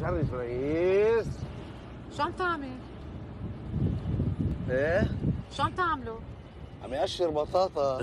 شرف رئيس شو عم تعمل؟ إيه شو عم تعملوا؟ عم يقشر بطاطا